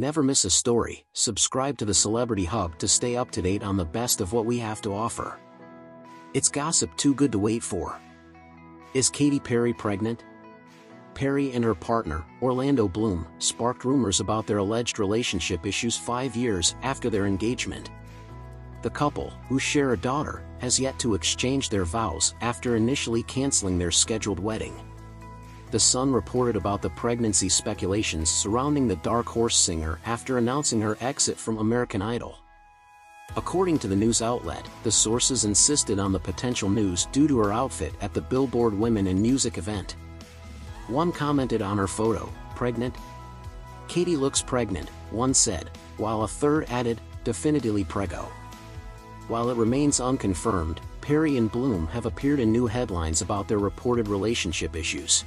Never miss a story, subscribe to the Celebrity Hub to stay up to date on the best of what we have to offer. It's gossip too good to wait for. Is Katy Perry pregnant? Perry and her partner, Orlando Bloom, sparked rumors about their alleged relationship issues five years after their engagement. The couple, who share a daughter, has yet to exchange their vows after initially canceling their scheduled wedding. The Sun reported about the pregnancy speculations surrounding the Dark Horse singer after announcing her exit from American Idol. According to the news outlet, the sources insisted on the potential news due to her outfit at the Billboard Women in Music event. One commented on her photo, pregnant? Katy looks pregnant, one said, while a third added, definitively prego. While it remains unconfirmed, Perry and Bloom have appeared in new headlines about their reported relationship issues.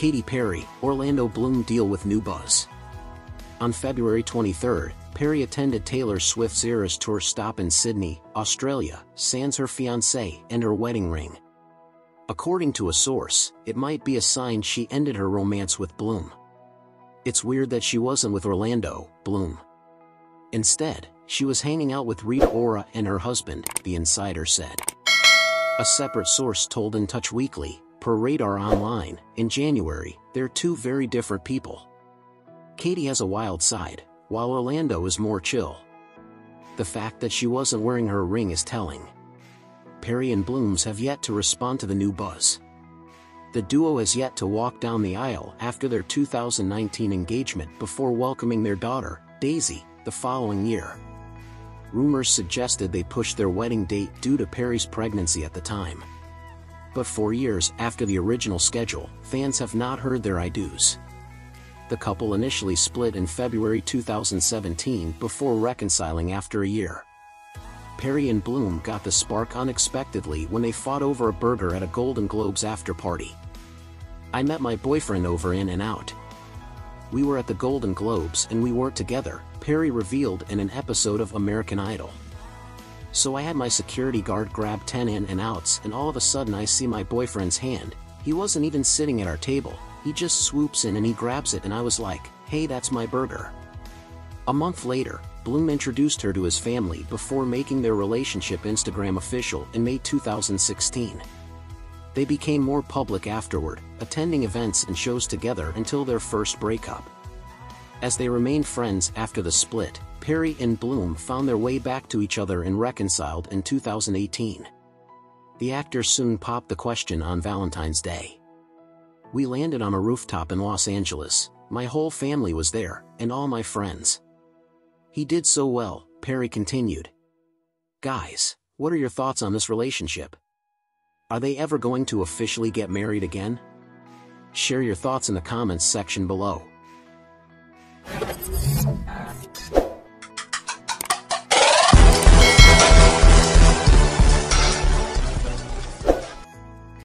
Katy Perry, Orlando Bloom deal with new buzz. On February 23, Perry attended Taylor Swift's Eras Tour stop in Sydney, Australia, sans her fiancé and her wedding ring. According to a source, it might be a sign she ended her romance with Bloom. It's weird that she wasn't with Orlando, Bloom. Instead, she was hanging out with Rita Ora and her husband, the insider said. A separate source told In Touch Weekly, per Radar Online, in January, they're two very different people. Katy has a wild side, while Orlando is more chill. The fact that she wasn't wearing her ring is telling. Perry and Blooms have yet to respond to the new buzz. The duo has yet to walk down the aisle after their 2019 engagement before welcoming their daughter, Daisy, the following year. Rumors suggested they pushed their wedding date due to Perry's pregnancy at the time. But four years after the original schedule, fans have not heard their I do's. The couple initially split in February 2017 before reconciling after a year. Perry and Bloom got the spark unexpectedly when they fought over a burger at a Golden Globes after party. I met my boyfriend over In-N-Out. We were at the Golden Globes and we weren't together, Perry revealed in an episode of American Idol. So I had my security guard grab 10 In-N-Outs and all of a sudden I see my boyfriend's hand, he wasn't even sitting at our table, he just swoops in and he grabs it and I was like, hey that's my burger. A month later, Bloom introduced her to his family before making their relationship Instagram official in May 2016. They became more public afterward, attending events and shows together until their first breakup. As they remained friends after the split, Perry and Bloom found their way back to each other and reconciled in 2018. The actor soon popped the question on Valentine's Day. We landed on a rooftop in Los Angeles, my whole family was there, and all my friends. He did so well, Perry continued. Guys, what are your thoughts on this relationship? Are they ever going to officially get married again? Share your thoughts in the comments section below.